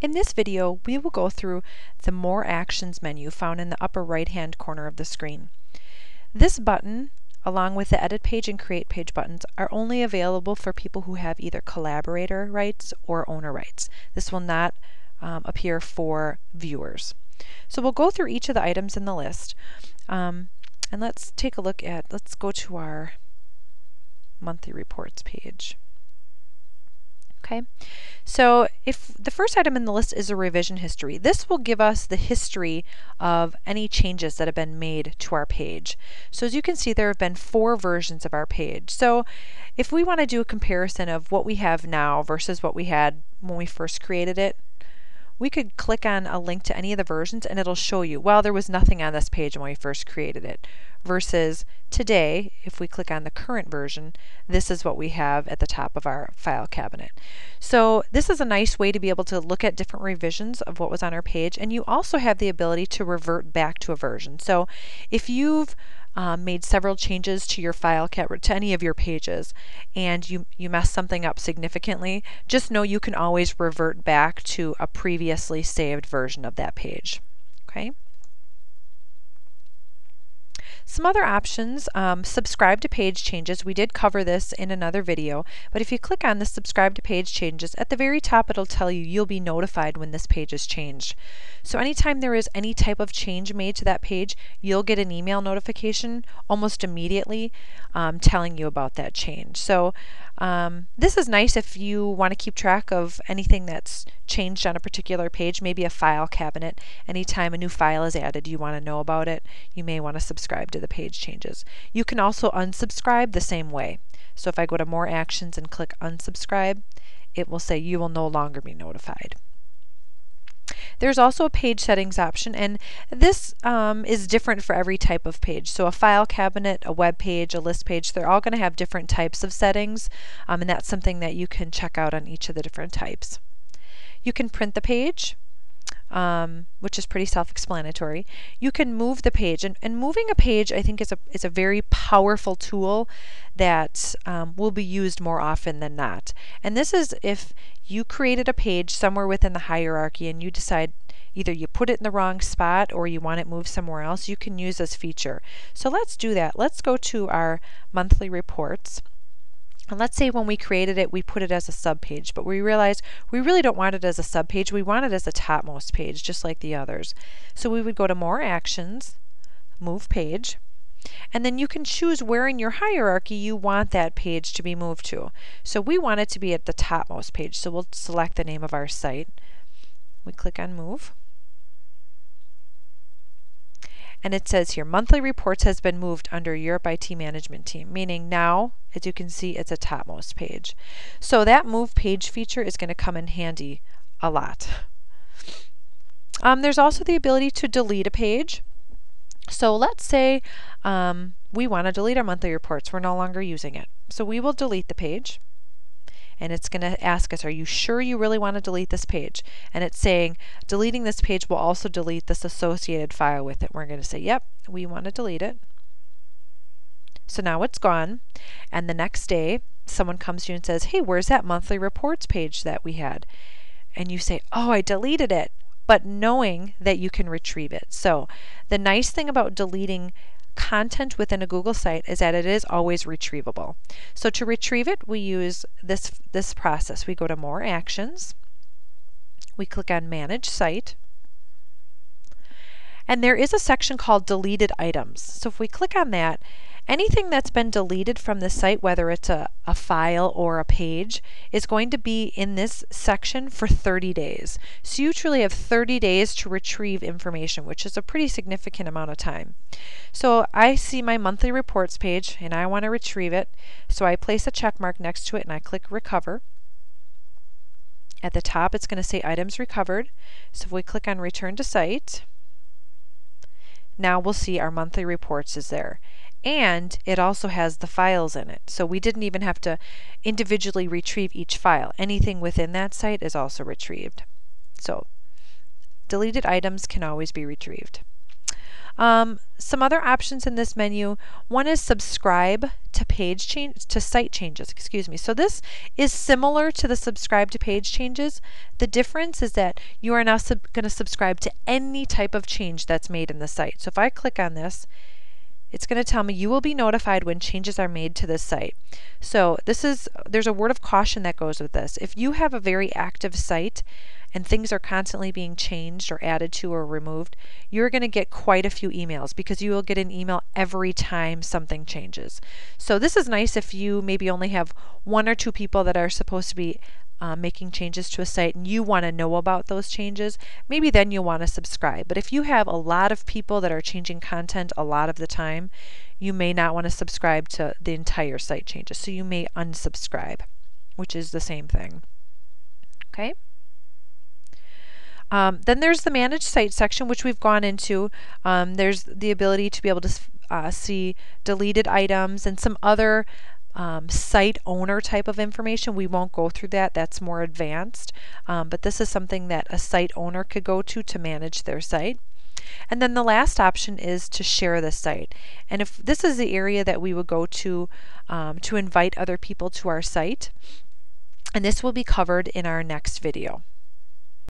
In this video, we will go through the More Actions menu found in the upper right-hand corner of the screen. This button, along with the Edit Page and Create Page buttons, are only available for people who have either collaborator rights or owner rights. This will not um, appear for viewers. So we'll go through each of the items in the list. Um, and let's take a look at, let's go to our monthly reports page. Okay, so if the first item in the list is a revision history, this will give us the history of any changes that have been made to our page. So as you can see, there have been four versions of our page. So if we want to do a comparison of what we have now versus what we had when we first created it, we could click on a link to any of the versions and it'll show you, well, there was nothing on this page when we first created it. Versus today, if we click on the current version, this is what we have at the top of our file cabinet. So this is a nice way to be able to look at different revisions of what was on our page and you also have the ability to revert back to a version. So if you've um, made several changes to your file cabinet, to any of your pages, and you, you mess something up significantly, just know you can always revert back to a previously saved version of that page. Okay. Some other options, um, subscribe to page changes. We did cover this in another video, but if you click on the subscribe to page changes, at the very top it'll tell you you'll be notified when this page is changed. So anytime there is any type of change made to that page, you'll get an email notification almost immediately um, telling you about that change. So um, this is nice if you want to keep track of anything that's changed on a particular page, maybe a file cabinet. Anytime a new file is added, you want to know about it, you may want to subscribe to the page changes. You can also unsubscribe the same way. So if I go to More Actions and click Unsubscribe, it will say you will no longer be notified. There's also a page settings option, and this um, is different for every type of page. So a file cabinet, a web page, a list page, they're all going to have different types of settings, um, and that's something that you can check out on each of the different types. You can print the page, um, which is pretty self-explanatory. You can move the page, and, and moving a page, I think, is a is a very powerful tool that um, will be used more often than not. And this is if you created a page somewhere within the hierarchy and you decide either you put it in the wrong spot or you want it moved somewhere else, you can use this feature. So let's do that. Let's go to our monthly reports. And let's say when we created it, we put it as a subpage, but we realized we really don't want it as a subpage. We want it as a topmost page, just like the others. So we would go to More Actions, Move Page, and then you can choose where in your hierarchy you want that page to be moved to. So we want it to be at the topmost page, so we'll select the name of our site. We click on Move and it says here monthly reports has been moved under Europe IT management team meaning now as you can see it's a topmost page. So that move page feature is going to come in handy a lot. Um, there's also the ability to delete a page. So let's say um, we want to delete our monthly reports we're no longer using it. So we will delete the page and it's going to ask us, are you sure you really want to delete this page? And it's saying, deleting this page will also delete this associated file with it. We're going to say, yep, we want to delete it. So now it's gone. And the next day, someone comes to you and says, hey, where's that monthly reports page that we had? And you say, oh, I deleted it but knowing that you can retrieve it. So the nice thing about deleting content within a Google site is that it is always retrievable. So to retrieve it, we use this, this process. We go to More Actions, we click on Manage Site, and there is a section called Deleted Items. So if we click on that, Anything that's been deleted from the site, whether it's a, a file or a page, is going to be in this section for 30 days. So you truly have 30 days to retrieve information, which is a pretty significant amount of time. So I see my monthly reports page and I want to retrieve it. So I place a check mark next to it and I click recover. At the top it's going to say items recovered. So if we click on return to site, now we'll see our monthly reports is there and it also has the files in it. So we didn't even have to individually retrieve each file. Anything within that site is also retrieved. So deleted items can always be retrieved. Um, some other options in this menu. One is subscribe to page change to site changes. Excuse me. So this is similar to the subscribe to page changes. The difference is that you are now going to subscribe to any type of change that's made in the site. So if I click on this, it's going to tell me you will be notified when changes are made to this site. So this is there's a word of caution that goes with this. If you have a very active site and things are constantly being changed or added to or removed, you're going to get quite a few emails because you will get an email every time something changes. So this is nice if you maybe only have one or two people that are supposed to be uh, making changes to a site and you want to know about those changes, maybe then you'll want to subscribe. But if you have a lot of people that are changing content a lot of the time, you may not want to subscribe to the entire site changes. So you may unsubscribe, which is the same thing. Okay. Um, then there's the manage site section, which we've gone into. Um, there's the ability to be able to uh, see deleted items and some other um, site owner type of information. We won't go through that, that's more advanced, um, but this is something that a site owner could go to to manage their site. And then the last option is to share the site. And if this is the area that we would go to um, to invite other people to our site, and this will be covered in our next video.